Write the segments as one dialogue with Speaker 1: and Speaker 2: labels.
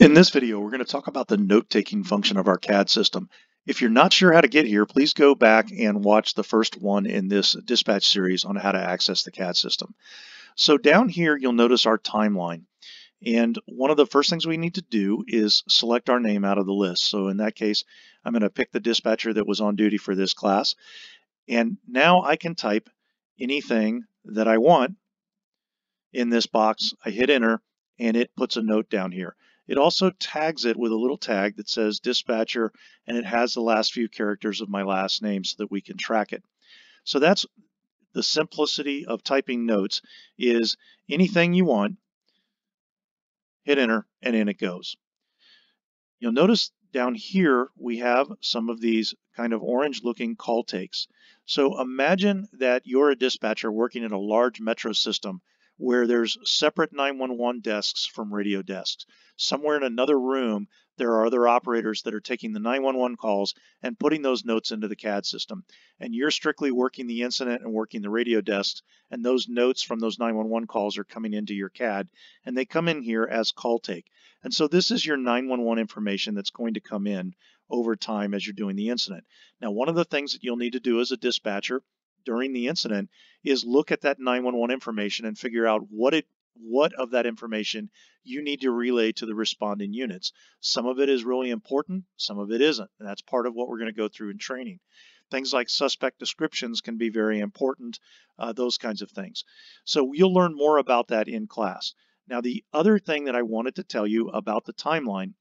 Speaker 1: In this video, we're going to talk about the note-taking function of our CAD system. If you're not sure how to get here, please go back and watch the first one in this dispatch series on how to access the CAD system. So down here, you'll notice our timeline. And one of the first things we need to do is select our name out of the list. So in that case, I'm going to pick the dispatcher that was on duty for this class. And now I can type anything that I want in this box. I hit enter and it puts a note down here. It also tags it with a little tag that says dispatcher and it has the last few characters of my last name so that we can track it. So that's the simplicity of typing notes is anything you want, hit enter, and in it goes. You'll notice down here we have some of these kind of orange looking call takes. So imagine that you're a dispatcher working in a large metro system where there's separate 911 desks from radio desks. Somewhere in another room, there are other operators that are taking the 911 calls and putting those notes into the CAD system. And you're strictly working the incident and working the radio desks, and those notes from those 911 calls are coming into your CAD, and they come in here as call take. And so this is your 911 information that's going to come in over time as you're doing the incident. Now, one of the things that you'll need to do as a dispatcher during the incident is look at that 911 information and figure out what it what of that information you need to relay to the responding units. Some of it is really important, some of it isn't, and that's part of what we're going to go through in training. Things like suspect descriptions can be very important, uh, those kinds of things. So you'll learn more about that in class. Now, the other thing that I wanted to tell you about the timeline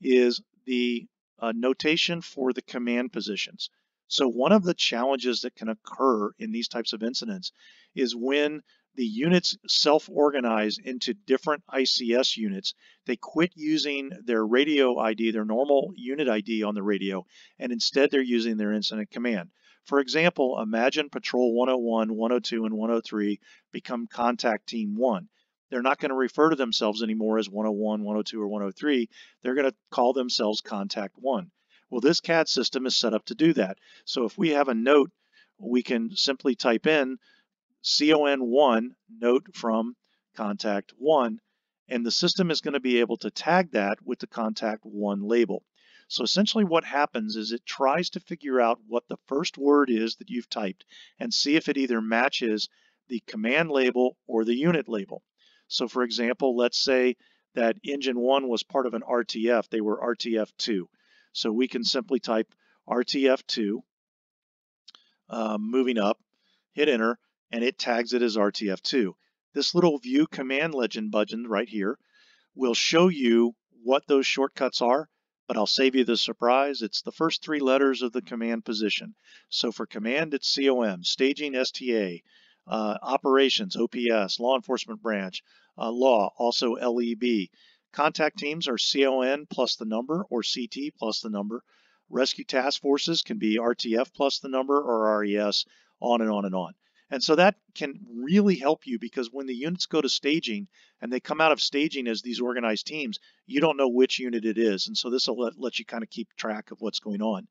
Speaker 1: is the uh, notation for the command positions. So one of the challenges that can occur in these types of incidents is when the units self-organize into different ICS units, they quit using their radio ID, their normal unit ID on the radio, and instead they're using their incident command. For example, imagine Patrol 101, 102, and 103 become Contact Team 1. They're not going to refer to themselves anymore as 101, 102, or 103. They're going to call themselves Contact 1. Well, this CAD system is set up to do that. So if we have a note, we can simply type in CON1 note from contact 1, and the system is going to be able to tag that with the contact 1 label. So essentially what happens is it tries to figure out what the first word is that you've typed and see if it either matches the command label or the unit label. So for example, let's say that engine 1 was part of an RTF, they were RTF2. So we can simply type RTF2, uh, moving up, hit enter, and it tags it as RTF2. This little view command legend button right here will show you what those shortcuts are, but I'll save you the surprise. It's the first three letters of the command position. So for command, it's COM, staging STA, uh, operations, OPS, law enforcement branch, uh, law, also LEB. Contact teams are CON plus the number or CT plus the number. Rescue task forces can be RTF plus the number or RES, on and on and on. And so that can really help you because when the units go to staging and they come out of staging as these organized teams, you don't know which unit it is. And so this will let, let you kind of keep track of what's going on.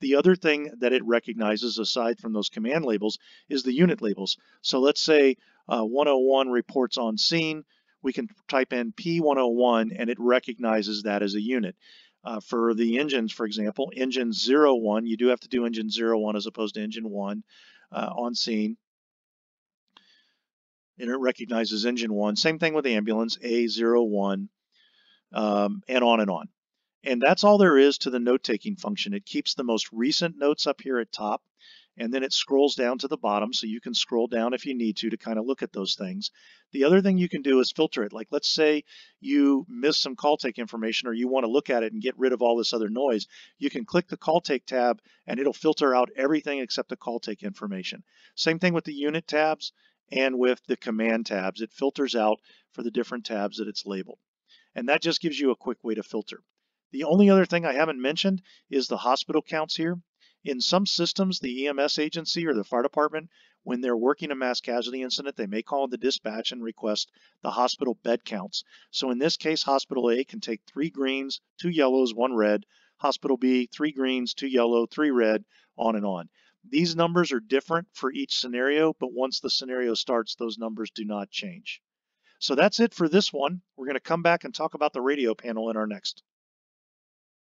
Speaker 1: The other thing that it recognizes aside from those command labels is the unit labels. So let's say uh, 101 reports on scene, we can type in P101 and it recognizes that as a unit. Uh, for the engines, for example, engine 01, you do have to do engine 01 as opposed to engine 1 uh, on scene. And it recognizes engine 1. Same thing with the ambulance, A01, um, and on and on. And that's all there is to the note-taking function. It keeps the most recent notes up here at top and then it scrolls down to the bottom so you can scroll down if you need to to kind of look at those things. The other thing you can do is filter it. Like let's say you miss some call take information or you want to look at it and get rid of all this other noise. You can click the call take tab and it'll filter out everything except the call take information. Same thing with the unit tabs and with the command tabs. It filters out for the different tabs that it's labeled. And that just gives you a quick way to filter. The only other thing I haven't mentioned is the hospital counts here. In some systems, the EMS agency or the fire department, when they're working a mass casualty incident, they may call the dispatch and request the hospital bed counts. So in this case, hospital A can take three greens, two yellows, one red. Hospital B, three greens, two yellow, three red, on and on. These numbers are different for each scenario, but once the scenario starts, those numbers do not change. So that's it for this one. We're going to come back and talk about the radio panel in our next.